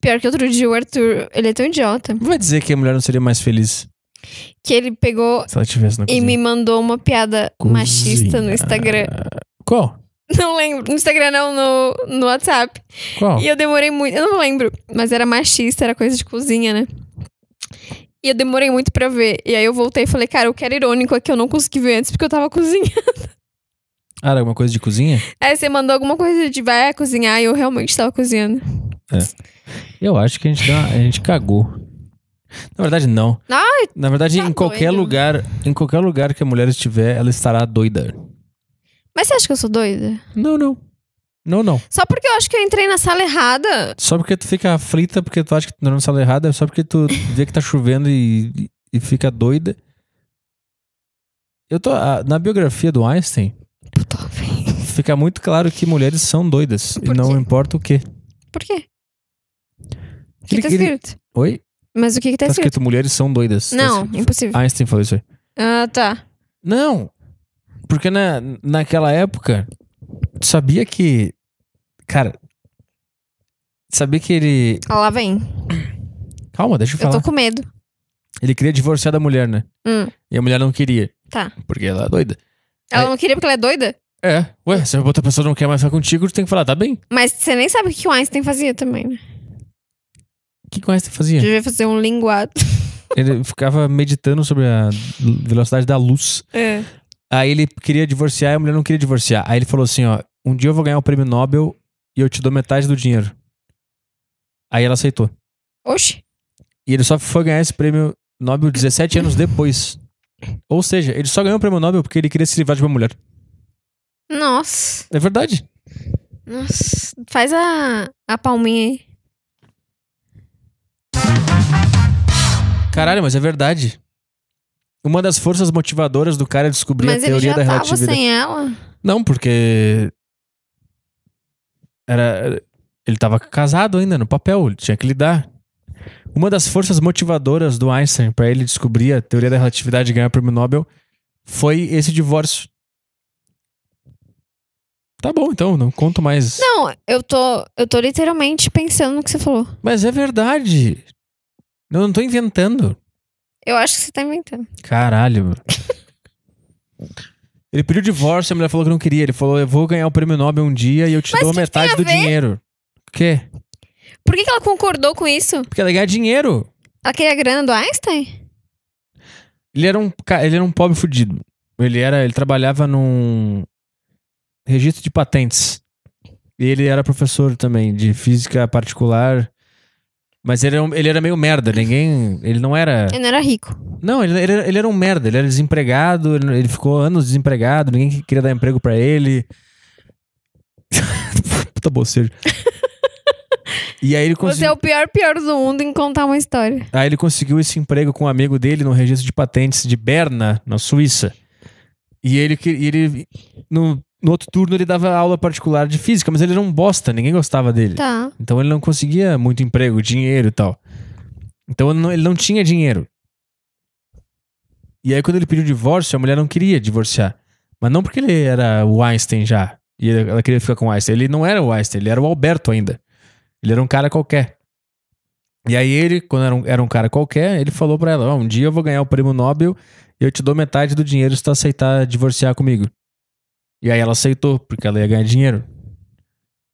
Pior que outro dia o Arthur, ele é tão idiota, Vai dizer que a mulher não seria mais feliz que ele pegou se ela tivesse na e cozinha. me mandou uma piada machista no Instagram. Qual? Não lembro. No Instagram não, no, no WhatsApp. Qual? E eu demorei muito. Eu não lembro. Mas era machista, era coisa de cozinha, né? E eu demorei muito pra ver. E aí eu voltei e falei, cara, o que era irônico é que eu não consegui ver antes porque eu tava cozinhando. Ah, era alguma coisa de cozinha? Aí você mandou alguma coisa de vai cozinhar e eu realmente tava cozinhando. Eu acho que a gente, uma- a gente cagou. Na verdade, não. Ai, Na verdade, tá em qualquer doido. lugar, em qualquer lugar que a mulher estiver, ela estará doida. Mas você acha que eu sou doida? Não, não. Não, não. Só porque eu acho que eu entrei na sala errada. Só porque tu fica aflita, porque tu acha que tu tá na sala errada, é só porque tu vê que tá chovendo e, e fica doida. Eu tô. na biografia do Einstein, Puta, fica muito claro que mulheres são doidas. Por e não quê? importa o quê. Por quê? O que Ele- tá ele- escrito? Oi? Mas o que que tá Tá escrito? escrito mulheres são doidas. Tá Não, escrito- impossível. Einstein falou isso aí. Ah, tá. Não. Porque na, naquela época, tu sabia que. Cara. Sabia que ele. Ah, Lá vem. Calma, deixa eu Eu falar. tô com medo. Ele queria divorciar da mulher, né? Hum, E a mulher não queria. tá. Porque ela é doida. Ela Aí- não queria porque ela é doida? É. Ué, se a outra pessoa não quer mais ficar contigo, tu tem que falar, tá bem. Mas você nem sabe o que o Einstein fazia também, né? O que, o Einstein fazia? Devia fazer um linguado. Ele ficava meditando sobre a velocidade da luz. É. Aí ele queria divorciar e a mulher não queria divorciar. Aí ele falou assim: ó, um dia eu vou ganhar o prêmio Nobel e eu te dou metade do dinheiro. Aí ela aceitou. Oxi. E ele só foi ganhar esse prêmio Nobel 17 anos depois. Ou seja, ele só ganhou o prêmio Nobel porque ele queria se livrar de uma mulher. Nossa. É verdade. Nossa. Faz a, a palminha aí. Caralho, mas é verdade. Uma das forças motivadoras do cara é descobrir Mas a ele teoria já da tava relatividade. sem ela. Não, porque. Era. Ele tava casado ainda no papel, ele tinha que lidar. Uma das forças motivadoras do Einstein pra ele descobrir a teoria da relatividade e ganhar o prêmio Nobel foi esse divórcio. Tá bom, então, não conto mais. Não, eu tô, eu tô literalmente pensando no que você falou. Mas é verdade. Eu não tô inventando. Eu acho que você tá inventando. Caralho. Ele pediu divórcio, a mulher falou que não queria. Ele falou: Eu vou ganhar o prêmio Nobel um dia e eu te Mas dou que que metade a do dinheiro. O quê? Por que, que ela concordou com isso? Porque ela ganha dinheiro. Ela queria a grana do Einstein? Ele era um, ele era um pobre fudido. Ele era, ele trabalhava num registro de patentes. E ele era professor também de física particular. Mas ele era, um- ele era meio merda, ninguém, ele não era, Ele não era rico. não, ele, ele, era- ele era um merda, ele era desempregado, ele, ele ficou anos desempregado, ninguém queria dar emprego pra ele. Puta bocejo. E aí ele Você conseguiu, é o pior pior do mundo em contar uma história. aí ele conseguiu esse emprego com um amigo dele no registro de patentes de Berna, na Suíça. E ele, ele no, no outro turno ele dava aula particular de física, mas ele era um bosta, ninguém gostava dele. Tá. Então ele não conseguia muito emprego, dinheiro e tal. Então ele não, ele não tinha dinheiro. E aí quando ele pediu divórcio, a mulher não queria divorciar. Mas não porque ele era o Einstein já. E ela queria ficar com o Einstein. Ele não era o Einstein, ele era o Alberto ainda. Ele era um cara qualquer. E aí ele, quando era um, era um cara qualquer, ele falou pra ela, ó, um dia eu vou ganhar o prêmio Nobel e eu te dou metade do dinheiro se tu aceitar divorciar comigo. E aí ela aceitou, porque ela ia ganhar dinheiro.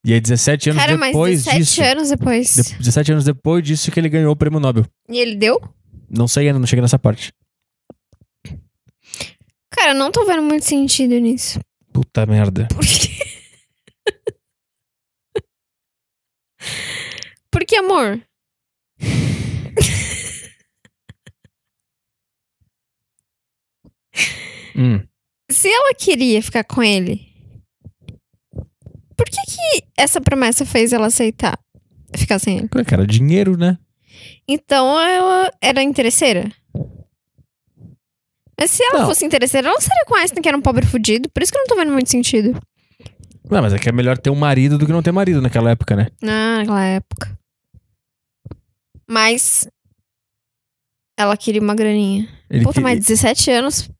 E aí 17 anos Cara, mas depois 17 disso... anos depois. De- 17 anos depois disso que ele ganhou o prêmio Nobel. E ele deu? Não sei ainda, não cheguei nessa parte. Cara, eu não tô vendo muito sentido nisso. Puta merda. Por quê? Porque, amor, Hum. Ela queria ficar com ele, por que que essa promessa fez ela aceitar ficar sem ele? Ué, Cara, dinheiro, né? Então ela era interesseira? Mas se ela Não. fosse interesseira, ela não seria com Einstein, que era um pobre fudido. Por isso que eu não tô vendo muito sentido. Não, mas é que é melhor ter um marido do que não ter marido naquela época, né? Ah, naquela época. Mas. Ela queria uma graninha. Ele Puta, que- mas 17 anos.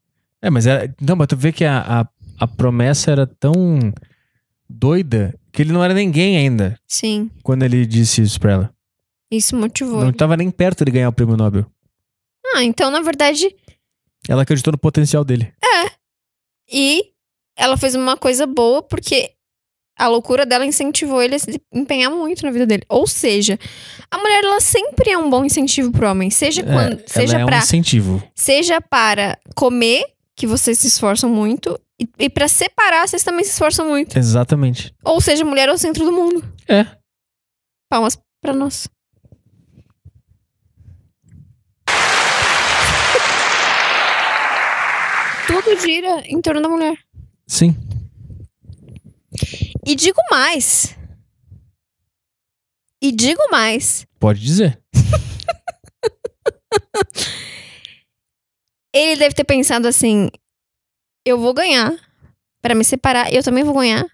É, mas era. Não, mas tu vê que a, a, a promessa era tão doida que ele não era ninguém ainda Sim. quando ele disse isso pra ela. Isso motivou. Não ele. tava nem perto de ganhar o prêmio Nobel. Ah, então, na verdade, Ela acreditou no potencial dele. E ela fez uma coisa boa porque a loucura dela incentivou ele a se empenhar muito na vida dele. Ou seja, a mulher ela sempre é um bom incentivo pro homem, seja quando, É, seja ela é para um incentivo. seja para comer, que vocês se esforçam muito, e, e para separar, vocês também se esforçam muito. Exatamente. Ou seja, mulher é o centro do mundo. É. Palmas pra nós. Tudo gira em torno da mulher. Sim. E digo mais. E digo mais. Pode dizer. Ele deve ter pensado assim: eu vou ganhar pra me separar, eu também vou ganhar.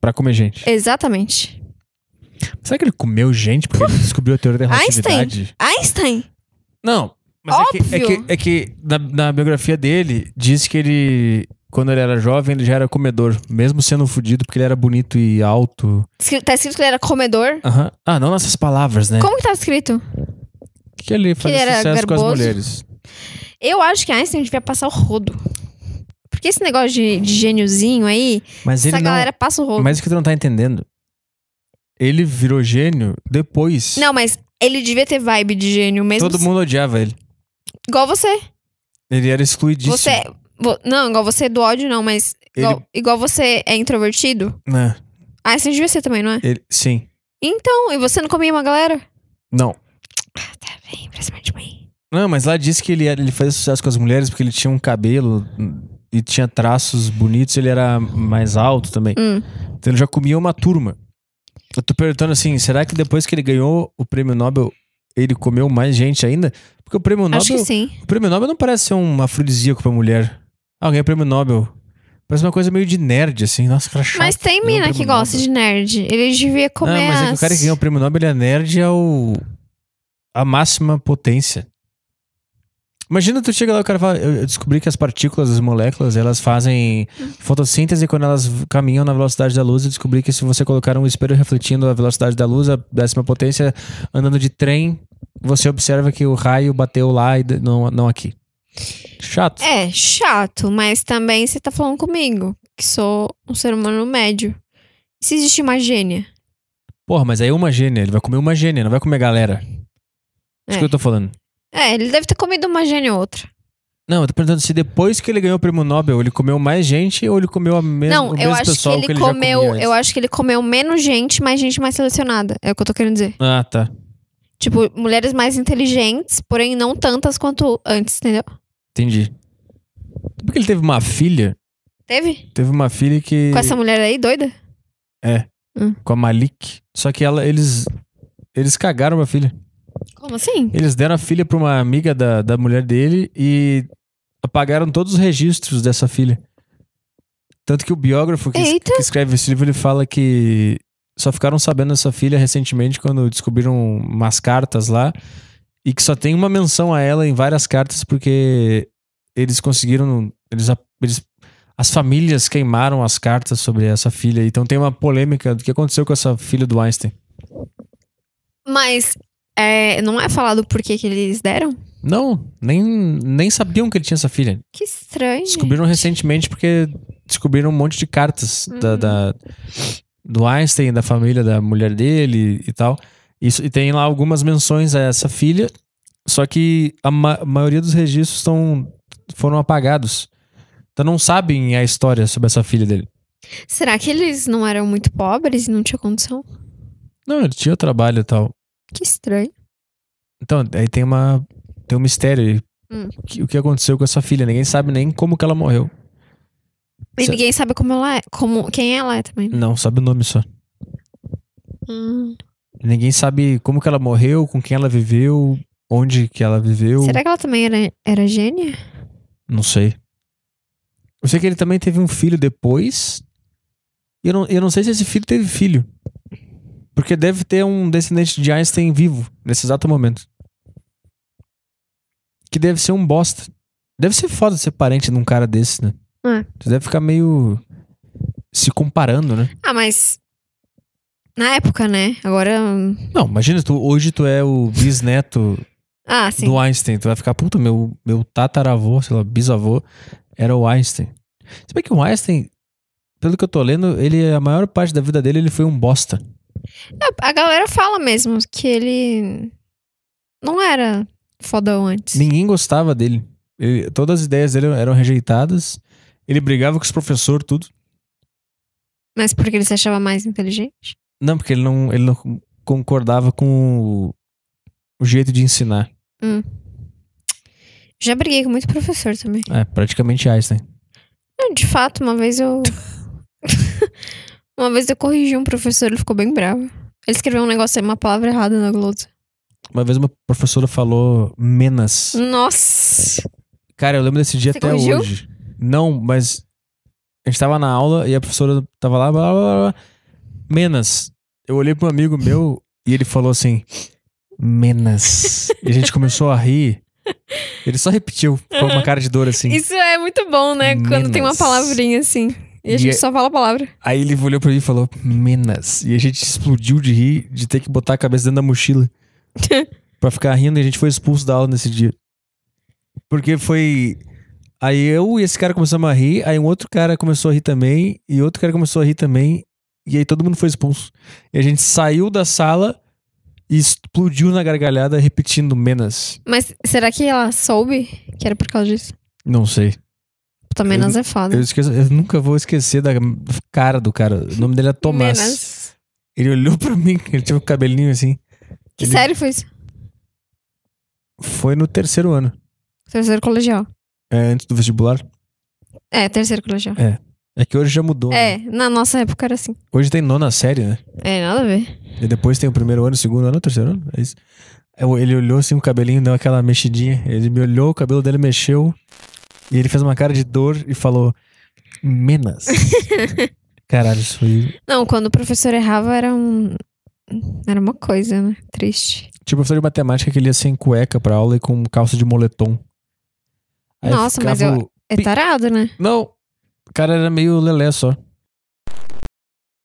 Pra comer gente. Exatamente. Será que ele comeu gente porque ele descobriu a teoria da Einstein. relatividade? Einstein. Não. Mas é que, é Óbvio. que, é que na, na biografia dele, diz que ele, quando ele era jovem, ele já era comedor. Mesmo sendo fudido, porque ele era bonito e alto. Tá escrito que ele era comedor. Aham. Ah, não nessas palavras, né? Como que tá escrito? Que ele fazia sucesso com as garboso? mulheres. Eu acho que Einstein devia passar o rodo. Porque esse negócio de, de gêniozinho aí, Mas essa ele não. galera passa o rodo. Mas o que tu não tá entendendo? Ele virou gênio depois. Não, mas ele devia ter vibe de gênio mesmo. Todo mundo odiava ele. Igual você. Ele era excluidíssimo. Você. vo- Não, igual você é do ódio, não, mas. Igual, igual você é introvertido. É, Einstein devia ser também, não é? ele- sim. Então, e você não comia uma galera? Não. Ah, tá bem, pra cima de mim. Não, mas lá disse que ele, era, ele fazia sucesso com as mulheres porque ele tinha um cabelo e tinha traços bonitos, ele era mais alto também. Hum. Então ele já comia uma turma. Eu tô perguntando assim, será que depois que ele ganhou o prêmio Nobel, ele comeu mais gente ainda? Porque o prêmio Acho que Nobel, sim. o prêmio Nobel não parece ser um afrodisíaco pra mulher. Ah, ganhei o prêmio Nobel. Parece uma coisa meio de nerd, assim. Nossa, cara chato. Mas tem mina que gosta Nobel. de nerd. Ele devia comer Ah, mas é que o as- cara que ganhou o prêmio Nobel, ele é nerd, é o... a máxima potência. Imagina tu chega lá e o cara fala, eu descobri que as partículas, as moléculas, elas fazem fotossíntese quando elas caminham na velocidade da luz. Eu descobri que se você colocar um espelho refletindo a velocidade da luz, a décima potência, andando de trem, você observa que o raio bateu lá e não, não aqui. Chato. É, chato, mas também você tá falando comigo, que sou um ser humano médio. E se existe uma gênia? Porra, mas aí é uma gênia, ele vai comer uma gênia, não vai comer galera. Isso É. que eu tô falando. É, ele deve ter comido uma gênia ou outra. Não, eu tô perguntando se depois que ele ganhou o prêmio Nobel, ele comeu mais gente ou ele comeu a mes não, o eu mesmo acho que ele, que ele comeu. eu acho que ele comeu menos gente, mas gente mais selecionada. É o que eu tô querendo dizer. Ah, tá. Tipo, mulheres mais inteligentes, porém não tantas quanto antes, entendeu? Entendi. Porque ele teve uma filha. Teve? Teve uma filha que. Com essa mulher aí, doida? Com a Malik. Só que ela, eles. Eles cagaram a filha. Como assim? Eles deram a filha pra uma amiga da, da mulher dele e apagaram todos os registros dessa filha. Tanto que o biógrafo que, es- Eita. que escreve esse livro, ele fala que só ficaram sabendo dessa filha recentemente quando descobriram umas cartas lá e que só tem uma menção a ela em várias cartas porque eles conseguiram eles, a- eles as famílias queimaram as cartas sobre essa filha então tem uma polêmica do que aconteceu com essa filha do Einstein Mas é, não é falado por que que eles deram? não nem nem sabiam que ele tinha essa filha Que estranho. Descobriram recentemente porque descobriram um monte de cartas da, Uhum. da- do Einstein, da família da mulher dele e tal. Isso, e tem lá algumas menções a essa filha, só que a, ma- maioria dos registros estão, foram apagados. Então não sabem a história sobre essa filha dele. Será que eles não eram muito pobres e não tinha condição? Não, ele tinha trabalho e tal. Que estranho. Então, aí tem uma tem um mistério aí. Hum. O que- O que aconteceu com essa filha? Ninguém sabe nem como que ela morreu. E Cê- ninguém sabe como ela é, como, quem ela é também. né? Não, sabe o nome só. Hum. Ninguém sabe como que ela morreu, com quem ela viveu, onde que ela viveu. Será que ela também era, era gênia? Não sei. Eu sei que ele também teve um filho depois. E eu não, eu não sei se esse filho teve filho. Porque deve ter um descendente de Einstein vivo nesse exato momento. Que deve ser um bosta. Deve ser foda ser parente de um cara desse, né? É. Você deve ficar meio se comparando, né? Ah, mas Na época, né? Agora. Não, imagina, tu, hoje tu é o bisneto Ah, do Einstein. Tu vai ficar, puta, meu, meu tataravô, sei lá, bisavô, era o Einstein. Se bem que o Einstein, pelo que eu tô lendo, ele, a maior parte da vida dele, ele foi um bosta. A galera fala mesmo que ele não era fodão antes. Ninguém gostava dele. Ele- todas as ideias dele eram rejeitadas. Ele brigava com os professores, tudo. Mas porque ele se achava mais inteligente? Não, porque ele não, ele não concordava com o, o jeito de ensinar. Já briguei com muito professor também. É, praticamente Einstein. É, De fato, uma vez eu. uma vez eu corrigi um professor, ele ficou bem bravo. Ele escreveu um negócio, uma palavra errada na lousa. Uma vez uma professora falou menas. Nossa! Cara, eu lembro desse dia Você até corrigiu? hoje. Não, mas a gente tava na aula e a professora tava lá, blá, blá, blá, blá. menas. Eu olhei pra um amigo meu e ele falou assim, menas. e a gente começou a rir. Ele só repetiu com uma cara de dor assim. Isso é muito bom, né? Quando tem uma palavrinha assim. E a E gente é- só fala a palavra. Aí ele olhou pra mim e falou, menas. E a gente explodiu de rir, de ter que botar a cabeça dentro da mochila. pra ficar rindo e a gente foi expulso da aula nesse dia. Porque foi. Aí eu e esse cara começamos a rir, aí um outro cara começou a rir também, e outro cara começou a rir também, e aí todo mundo foi expulso. E a gente saiu da sala e explodiu na gargalhada repetindo menas. Mas será que ela soube que era por causa disso? Não sei. Puta, menos é foda. Eu, esqueço, eu nunca vou esquecer da cara do cara. O nome dele é Tomás. Menos. Ele olhou pra mim, ele tinha um cabelinho assim. Que Ele- sério foi isso? Foi no terceiro ano. Terceiro colegial. É, antes do vestibular. É, terceiro colegial. É que hoje já mudou. né? É, na nossa época era assim. Hoje tem nona série, né? É, nada a ver. E depois tem o primeiro ano, o segundo ano, o terceiro ano. É isso. Eu- Ele olhou assim o cabelinho, deu aquela mexidinha. Ele me olhou, o cabelo dele mexeu. E ele fez uma cara de dor e falou: Menas. Caralho, isso foi. Não, quando o professor errava era um. Era uma coisa, né? Triste. Tinha um professor de matemática que ele ia sem cueca pra aula e com calça de moletom. Nossa, mas ficava eu- o- É tarado, né? Não, o cara era meio lelé só.